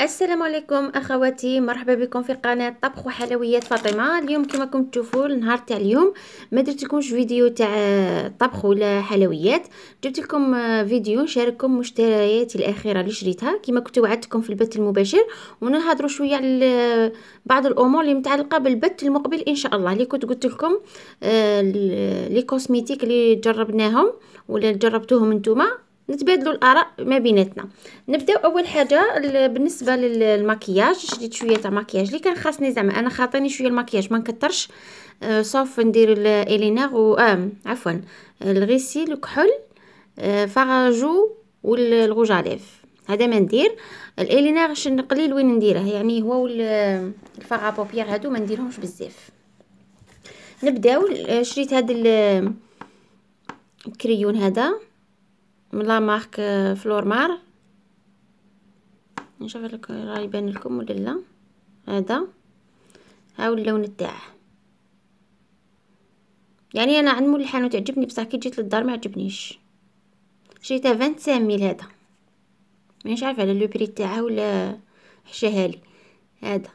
السلام عليكم أخواتي مرحبا بكم في قناة طبخ وحلويات فاطمة. اليوم كما كنتم تشوفوا النهار تاع اليوم ما درت لكمش فيديو تاع طبخ ولا حلويات. جبت لكم فيديو نشارككم مشترياتي الأخيرة اللي شريتها. كما كنت وعدتكم في البث المباشر ونهضروا شوية على بعض الأمور اللي متعلقة بالبث المقبل إن شاء الله. اللي كنت قلت لكم آه، لي كوسميتيك اللي جربناهم ولا جربتوهم نتوما نتبادلوا الآراء ما بيناتنا. نبداو أول حاجة بالنسبة للمكياج شريت شوية تاع مكياج. اللي كان خاصني زعما أنا خاطيني شوية المكياج ما نكثرش آه صوف ندير الالينار و آه عفوا الغسيل الكحل آه فاراجو والغوج اليف هذا ما ندير. الالينار قليل وين نديره يعني هو الفاغا بوبيير هادو ما نديرهمش بزاف. نبداو شريت هذا ال crayon هذا. من la marque Flormar نشوف لك راه يبان لكم ولا لا. هذا. هاو اللون تاعه. يعني أنا عند مول الحانوت عجبني بصح كي جيت للدار ما عجبنيش. شريته 25 mille هذا. مانيش عارفة على le prix تاعه ولا حشاها لي. هذا.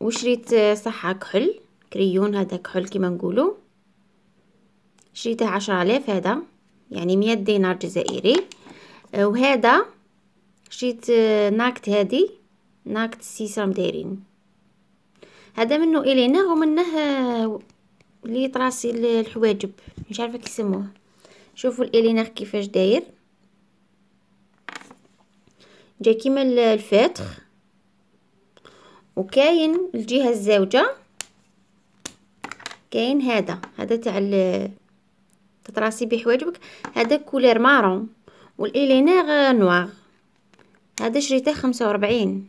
وشريت صحه كحل كريون هذا كحل كيما نقولوا شريته عشرة آلاف هذا. يعني مية دينار جزائري. آه، وهذا شريت آه، ناكت هادي ناكت سيسرام دايرين. هذا منه إلينا ومنه آه، اللي طراسي الحواجب مش عارفة كيسموه شوفوا الإلينا كيفاش داير. جا كيما الفاتح. وكاين الجهة الزوجه كاين هذا هذا تاع تطراسي بحواجبك هذا couleur marron. وال eyeliner noir. هذا شريته خمسة وربعين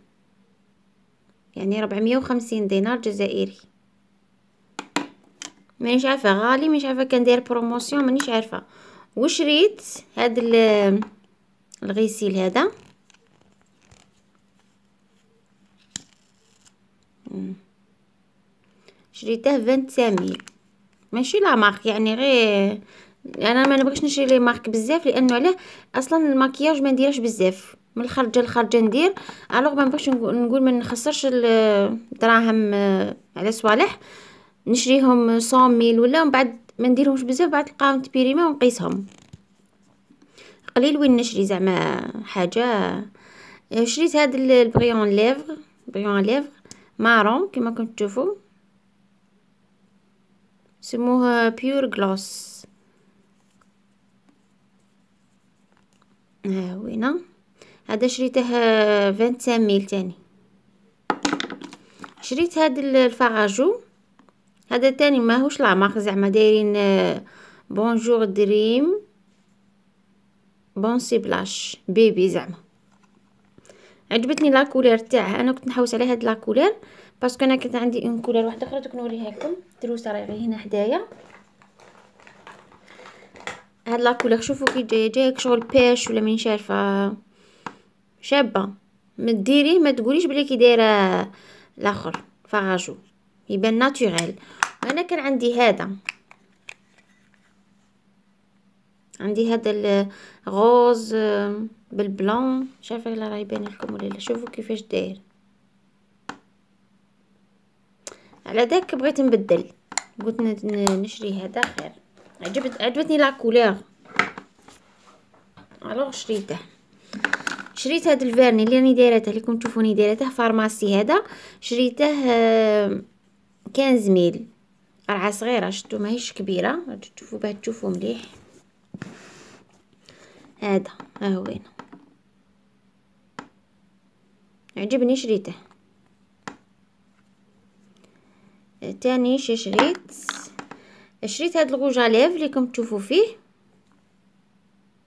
يعني ربعمية وخمسين دينار جزائري. مانيش عارفة غالي مانيش عارفة كان داير promotion مانيش عارفة. وشريت هاد الغسيل هذا. شريته فانت ميل ماشي لا مارك يعني غير أنا ما نبغيش نشري لي مارك بزاف لأنه علاه أصلا المكياج ما نديرش بزاف. من الخرجه لخرجه ندير ألوغ ما نبغيش نقول ما نخسرش الدراهم آه، على صوالح. نشريهم 100 mille ولا من بعد ما نديرهمش بزاف بعد نلقاهم تبيريما ونقيسهم. قليل وين نشري زعما حاجة. آه، شريت هاد ال crayon lèvres crayon lèvres marron كما كنتو تشوفوا سموها pure gloss ها وينه؟ هذا شريته vingt-cinq mille تاني. شريت هاد الفراجو. هذا تاني ماهوش لعمق زعما دايرين بونجور دريم بونسي بلاش بيبي زعما. عجبتني لا كولير تاعها. أنا كنت نحوس على هاد لا كولير باسكو أنا كانت عندي أون كولير واحدة أخرى دوك نوريها لكم. دروسه راهي هنا حدايا. هاد لا كولور شوفوا كي جاية جايك شغل بيش ولا مانيش عارفه شابة. ما ديريه ما تقوليش بلي كي دايرة الآخر. فراجو. يبان ناتوريل أنا كان عندي هذا. عندي هذا الغوز بالبلون. شايفة لا راه يبان لكم ولا لا. شوفوا كيفاش داير. على داك بغيت نبدل. قلت نشري هذا خير. عجبت عجبتني لا كولور Alors شريته. شريت هاد ال vernis اللي راني دايرته اللي كنتو تشوفوني دايرته Farmasi هذا. شريته quinze mille. قرعه صغيرة شتو ماهيش كبيرة. تشوفوا باه تشوفوا مليح. هذا ها هو عجبني شريته. تاني شريت شريت هاد الغوج اليف اللي راكم تشوفوا فيه.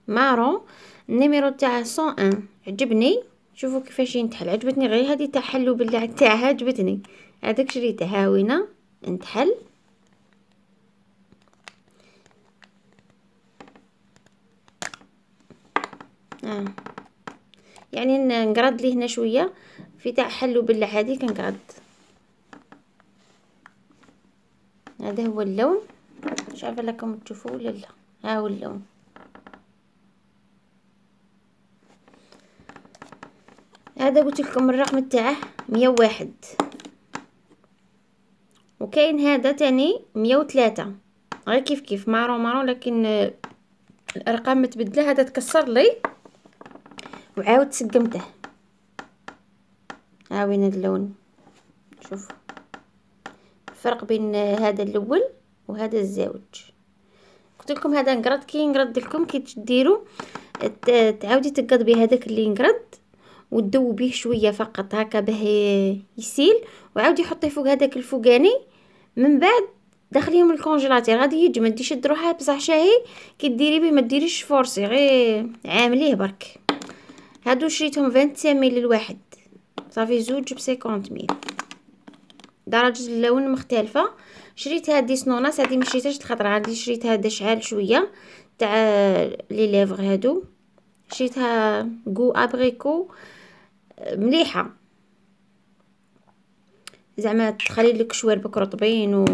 مارون. النيميرو تاعه 101 عجبني. شوفوا كيفاش ينتحل. عجبتني غير هذه تاع حلو بالله تاعها عجبتني. هذاك شريته. هاوينه نتحل آه. يعني نقرد لي هنا شوية. في تاع حلو بالله هذه كنقرد هذا هو اللون. مش عارفة لكم تشوفوه ولا لا. ها هو اللون. هذا قلت لكم الرقم تاعه مية وواحد. وكاين هذا تاني مية وثلاثة غير كيف كيف marron marron لكن الأرقام متبدله هذا تكسر لي. وعاود سقمته. ها وين اللون؟ شوف الفرق بين هذا الأول وهذا الزاوج. قلت لكم هذا نقرد كي نقرد لكم كي تديروا تعاودي تقضبي هذاك اللي نقرد وتذوبيه شوية فقط هكا به يسيل وعاودي حطي فوق هذاك الفوقاني. من بعد دخليهم ال congélateur غادي يجمد يشد روحه بصح شاهي كي ديري به ما ديريش forcer غير عامليه برك. هادو شريتهم 25 mille الواحد صافي زوج ب 50 mille. درجه اللون مختلفة. شريت هادي سنوناس هادي مشريتهاش الخطره هادي شريت هذا شعال شوية. تاع لي ليفغ هادو. شريتها goût abricot مليحة. زعما تخلي لك شواربك رطبين و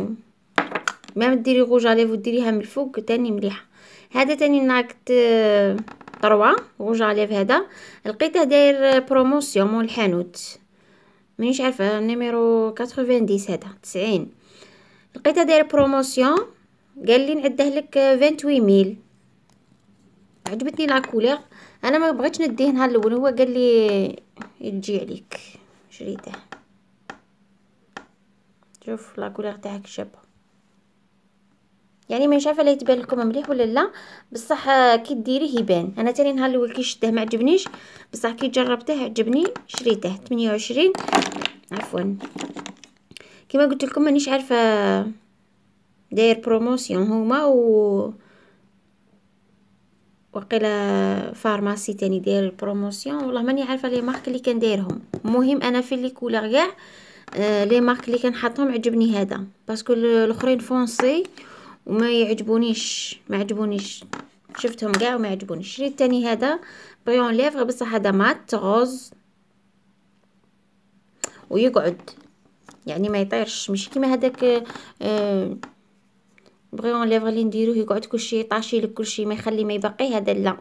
ما ديري غوج اليف وديريها من الفوق تاني مليحة. هذا تاني ناكت طروا غوج اليف هذا. لقيته داير promotion مول الحانوت مانيش عارفة numéro 90 هذا 90 لقيته داير promotion قال لي نعده لك 28 mille. عجبتني la couleur أنا ما بغيتش نديه نهار الأول هو قال لي يجي عليك. شريته. شوف la couleur تاعك شابه. يعني مانيش عارفة لا يتبان لكم مليح ولا لا. بصح كي ديريه يبان أنا تاني نهار الأول كي شده ما عجبنيش. بصح كي جربته عجبني. شريته 28 عفوا. كما قلت لكم مانيش عارفة داير promotion هما و وقيلا Farmasi تاني داير promotion والله ماني عارفة les marques اللي كان دايرهم. المهم أنا في les couleurs كاع آه les marques اللي كان حاطهم عجبني هذا. parce que الأخرين foncé وما يعجبونيش ما عجبونيش. شفتهم كاع وما عجبونيش شريت تاني هذا brillant lèvres بصح هذا mat rose. ويقعد. يعني ما يطيرش. مش كيما هذاك آه brillant lèvres اللي نديروه يقعد كلشي taché لك كلشي ما يخلي ما يبقي. هذا لا.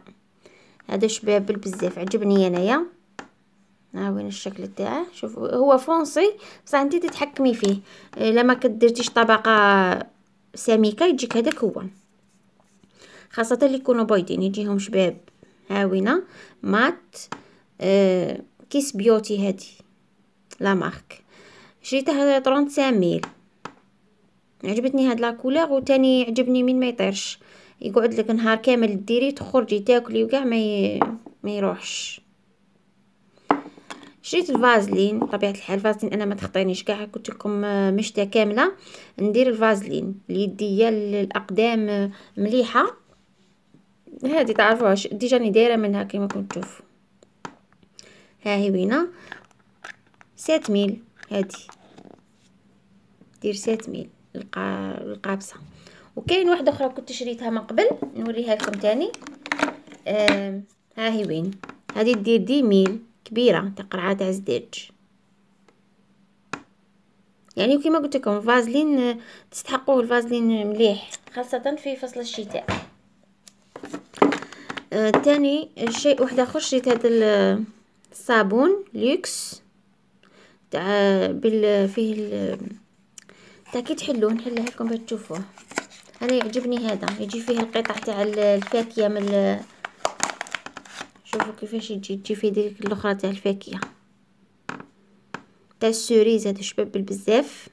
هذا شباب بزاف. عجبني أنايا. ها وين الشكل تاعه؟ شوف هو foncé بصح أنت تتحكمي فيه. لما كدرتيش طبقة سميكه يجيك هذاك هو خاصه اللي يكونوا بيضين يجيهم شباب هاوينه mat Kiss Beauty هادي la marque شريتها 35 mille عجبتني هاد la couleur وتاني عجبني من ما يطيرش يقعد لك نهار كامل ديري تخرجي تاكلي وكاع ما ي... ما يروحش شريت الفازلين طبيعة الحال الفازلين أنا ما تخطينيش كاع قلت لكم مشته كاملة. ندير الفازلين اليدية الاقدام مليحة. هذه تعرفوهاش déjà راني دايرة منها كما كنت تشوفوا ها هي وينة؟ sept mille هادي. دير sept mille القابسه وكاين واحدة أخرى كنت شريتها من قبل نوريها لكم تاني. آه ها هي وين هذه دير dix mille. تقرعه تاع زداج يعني كما قلت لكم فازلين تستحقوه الفازلين مليح. خاصة في فصل الشتاء. آه تاني شيء واحد آخر شريت هذا الصابون لوكس تاع بال فيه تاع كي تحلوه نحلها لكم باش تشوفوه. أنا يعجبني هذا يجي فيه القطع تاع الفاكهة من شوفوا كيفاش يجي تجي فيه ديك الأخرى تاع الفاكهة. تاع ال cerise هادو شباب بزاف.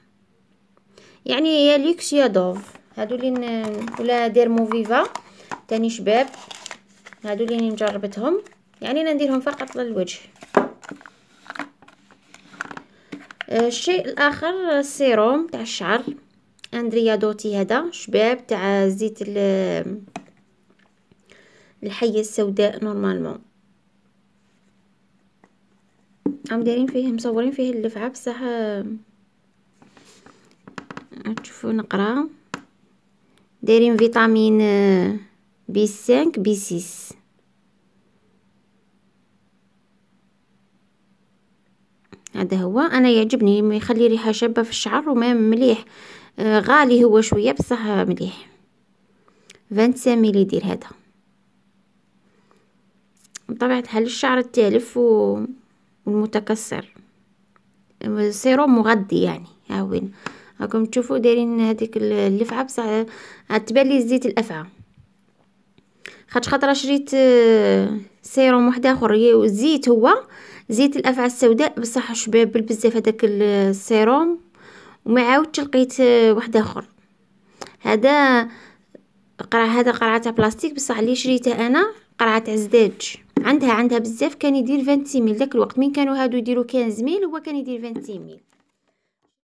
يعني يا ليكس يا Dove. هادو اللي ولا Dermoviva. تاني شباب. هادو اللي جربتهم يعني نديرهم فقط للوجه. الشيء الآخر السيروم تاع الشعر. Andrea دوتي هذا. شباب تاع زيت الحية السوداء normalement. هم دايرين فيه مصورين فيه اللفعه بصح تشوفوا نقرأ. دايرين فيتامين B 5 B 6 هذا هو. أنا يعجبني يخلي ريحة شابة في الشعر وما مليح. آه غالي هو شوية بصح مليح. 25 مليلتر هذا. بطبيعة الحال الشعر التالف و والمتكسر. سيروم مغذي يعني ها وين راكم تشوفوا دايرين هذيك اللفعة بصح تبان لي زيت الأفعى. خاطر خاطر شريت آه، سيروم واحد آخر. زيت هو زيت الأفعى السوداء بصح شباب بزاف هذاك السيروم. وما عاودتش لقيت آه، واحد آخر. هذا قرع هذا قرعه بلاستيك بصح اللي شريته أنا قرعه تاع زداج عندها عندها بزاف كان يدير 26 mille داك الوقت من كانوا هادو يديروا 15 mille هو كان يدير 26 mille.